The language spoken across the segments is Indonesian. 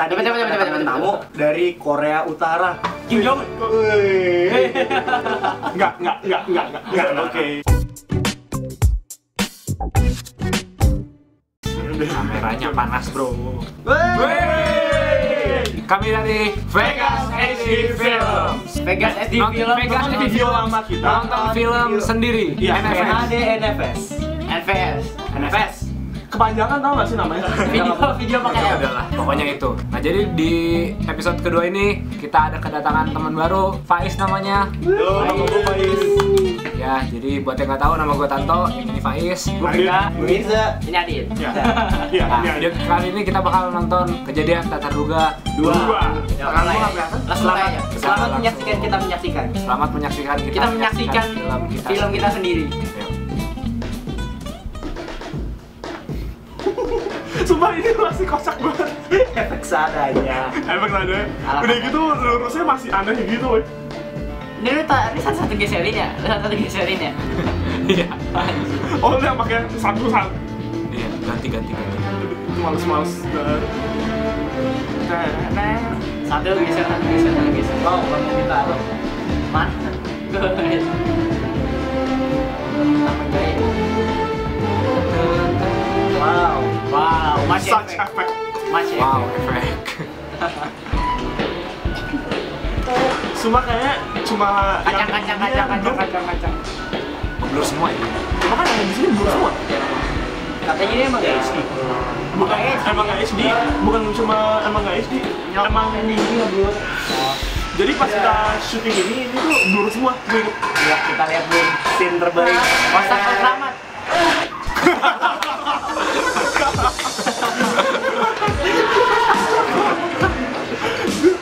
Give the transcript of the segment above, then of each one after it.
tadi coba, coba, kedatangan coba. tamu dari Korea Utara. Kim Jong. Enggak, enggak, enggak, enggak, enggak. Oke. Kameranya panas bro. Kami dari Vegas HD Films. Vegas SD Nonton film. Vegas HD video Films. lama kita. Nonton film sendiri. Iya, NFS. NFS. NVS. NFS. Kepanjangan tau gak sih namanya? Video video pakai Ya udahlah, pokoknya itu. Nah jadi di episode kedua ini kita ada kedatangan teman baru, Faiz namanya. Yo, nama gue Faiz. Ya, jadi buat yang nggak tahu nama gue Tanto, ini Faiz. Mereka. Mirza. Ini Adit. Ya, iya, Nah, iya. video kali ini kita bakal nonton kejadian tak terduga Dua. Dua. Ya, kelihatan. Langsung Selamat, selamat Langsung. menyaksikan kita menyaksikan. Selamat menyaksikan kita, Kita menyaksikan film kita. film kita sendiri. Sumpah ini masih kocak banget. Efek seadanya. Ada. Alah. Udah gitu lurusnya masih aneh gitu, woy. Ini lu tak, ini satu-satu geserin ya? Lu satu-satu geserin ya? Iya. Oh, lu yang pakai satu satu. Iya, ganti ganti ganti. Males-males. Satu geser, satu geser, satu geser. Wow, kamu kita lo. Gaya? Wow. Wow, masih Such efek. effect. Masih Wow, efek. Cuma kayaknya cuma Kacang, kacang, kacang, kacang, blur. kacang, kacang. Blur semua ini. Cuma kan yang di sini blur semua. Katanya ini emang gak HD. Bukan emang nggak HD, bukan cuma emang nggak HD, emang ini ini blur. jadi pas kita syuting ini ini tuh blur semua. Ya, kita lihat dulu scene terbaik. Wasap selamat.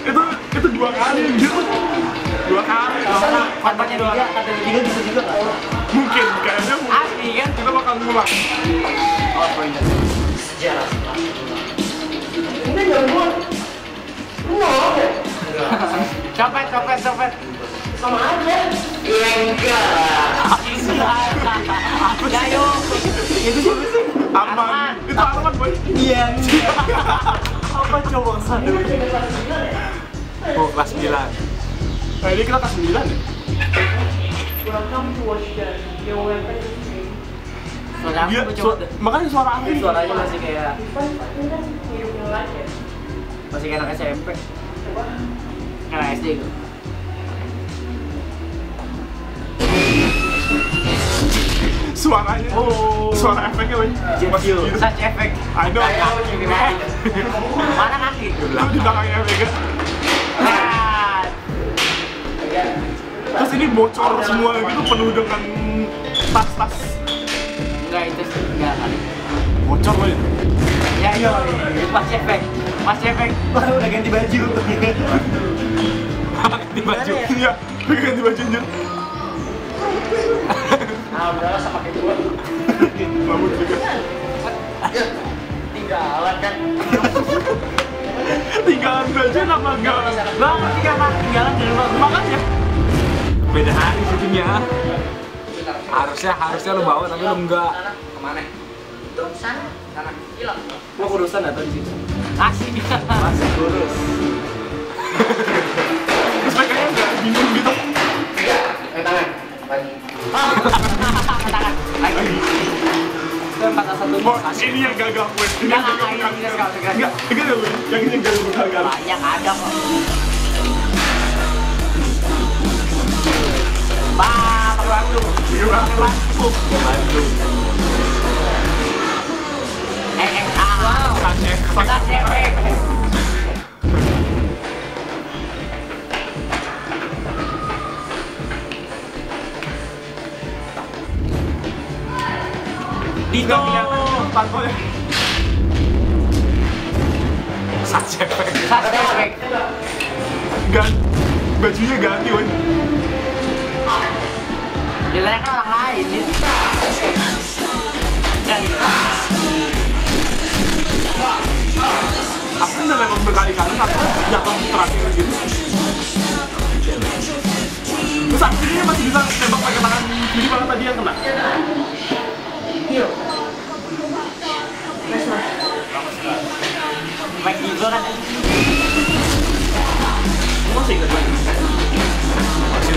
itu itu dua kali gitu dua kali Katanya dua. Tiga, kata tiga bisa juga nggak? mungkin kayaknya mungkin Asli kan? kita bakal ngulang Oh, pointer. Sejarah. Copet, copet, copet. Ya yuk. Itu siapa sih? aman Iya. Apa coba satu? Oh, kelas 9. nah ini kita kelas 9 ya Suara aku dia coba su- deh. makanya suara aku Suaranya masih kayak masih kayak anak SMP. Karena SD gue. Suaranya Oh. suara efeknya masih fuel. gitu Such effect. I know Mana kaki? itu di belakangnya Ah. terus ini bocor semua gitu penuh dengan tas-tas Enggak itu sih, enggak kali. bocor boy Ya iya, masih efek. Masih efek. Baru udah ganti baju. Di baju. iya Vega ganti baju anjir Ah, udahlah sama kayak gua. rambut Vega Tinggalan kan. tinggalan baju nama enggak Lo tinggal tinggalan di rumah makanya Beda hari syutingnya. Harusnya harusnya lu bawa tapi lu enggak. Ke mana? Terus sana, sana. Hilang. Gua kurusan atau di situ? Asik. Masih kurus. terus nya enggak bingung gitu Eh tangan. Lagi. Lagi. Patah satu ini yang gagal gue ini yang Enggak, enggak, enggak enggak yang ini yang gagal bukan gagal Banyak ada kok. Batu. Gimana? Pakai batu. Eh, eh, ah. Wow. Such effect. Dito pantonya Such effect. Such effect. ganti bajunya ganti woy Jalannya kan orang lain. Dan aku udah memang berkali-kali aku jatuh terakhir gitu terus akhirnya masih bisa nembak pakai tangan kiri malah tadi yang kena Kan? Masih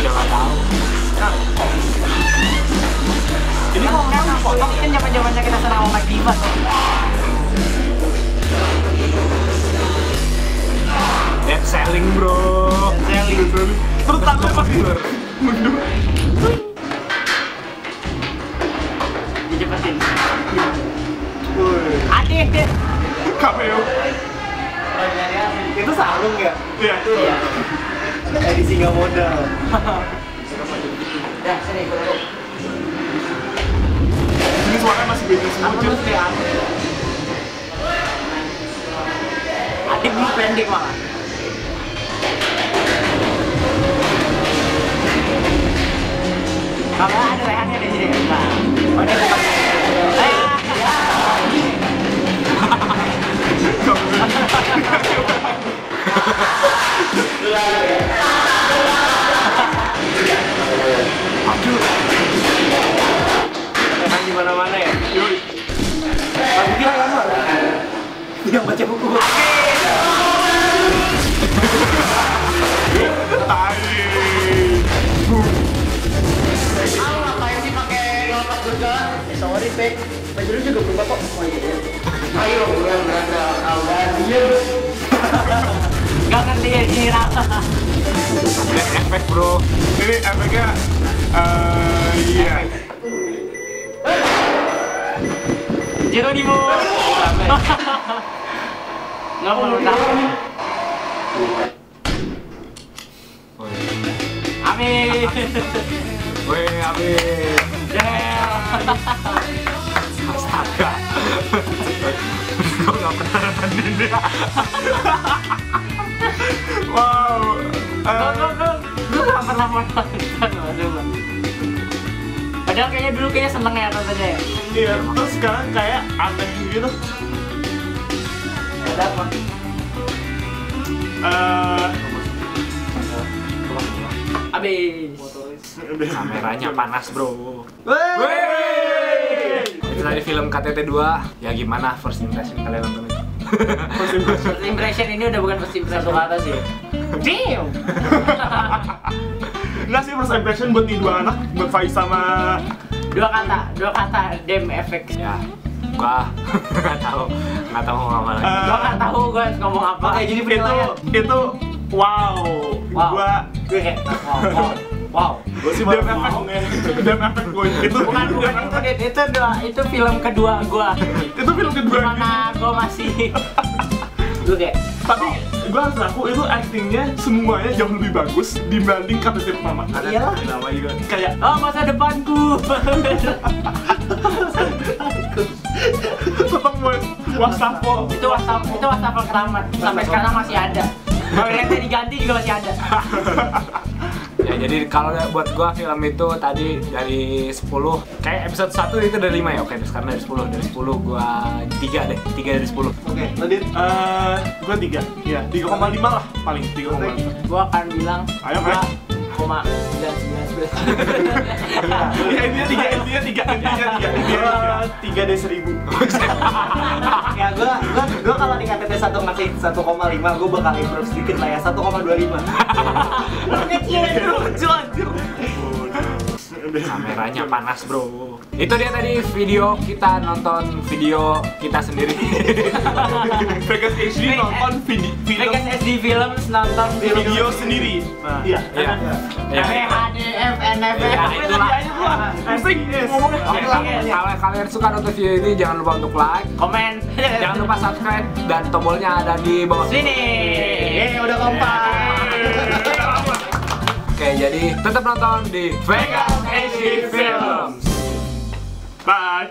udah tahu. Ini kok Kan ini kan kita senang tuh. Dead selling bro. Selling tangannya pasti mundur. Sarung ya? Iya. Iya. Edisi nggak modal. Dah, sini gue dulu. Ini suaranya masih beda semua. Aku terus kayak aku. Adik dulu pendek malah. Kalau ada rehannya di sini. Nah, oh ini bukan. Oh iya. iya. Ayo, bukan beranda. Awan. Gak ngerti ya ini rasa. Dead efek bro. Ini eh iya. Nggak. Amin. Weh, abis. Yeah. Astaga. Gue nggak pernah nonton ini. Wow. Gue Eh, gue nggak pernah nonton. Padahal kayaknya dulu kayaknya seneng ya nontonnya ya. Iya, terus sekarang kayak aneh gitu. Ada apa? Eh, Abis. Kameranya panas bro. Wey! Itu tadi film KTT 2 Ya gimana first impression kalian nonton itu? First impression ini udah bukan first impression. Satu kata sih. Damn. Enggak sih first impression buat nih dua anak, buat Faiz sama Dua kata, dua kata damn effect. ya gua nggak tahu nggak tahu mau ngomong apa lagi. Eh, Gua nggak tahu gua harus ngomong apa. Oke, jadi itu itu wow. Wow. Gua Gue kayak, wow, wow. Wow. Gue sih baru mau. Dan efek gue itu bukan bukan itu Dit. itu dua itu film kedua gua. Itu film kedua. Di mana gua masih. Gue kayak, tapi gue harus ngaku itu actingnya semuanya jauh lebih bagus dibanding KTT pertama Iyalah. nama juga. Kayak oh masa depanku. Tetap mau wastafel itu wastafel itu wastafel keramat sampai sekarang masih ada. Toiletnya diganti juga masih ada Ya jadi kalau buat gua film itu tadi dari 10 Kayak episode 1 itu dari 5 ya? Oke sekarang dari 10 Dari 10 gua 3 deh 3 dari 10 oke, lanjut. eh gue tiga. Ya 3,5 lah paling. 3,5 gua akan bilang Ayo, Mas. koma sembilan sembilan sembilan. Iya intinya tiga intinya tiga intinya tiga intinya tiga. Tiga dari seribu. ya gue, gue, kalau di KTT satu ngasih 1,5, gue bakal improve sedikit lah ya, 1,25. kecil itu lucu anjir. Kameranya panas bro Itu dia tadi video kita nonton video kita sendiri. Vegas HD nonton video Vegas SD Films nonton film video. sendiri. Nah. iya. Iya. Ya. PHDF NF Ya, itulah. pusing Oke, kalau kalian suka nonton video ini jangan lupa untuk like komen. Jangan lupa subscribe dan tombolnya ada di bawah. Sini. Eh, udah kompak. Oke, jadi tetap nonton di Vegas HD Films. Bye